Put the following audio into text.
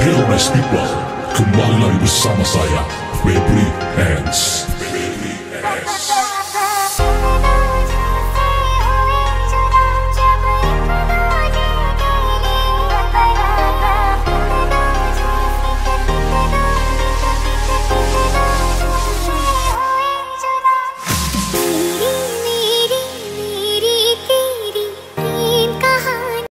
Hello my people, kembali lagi bersama saya Febri Hands. Baby Hands.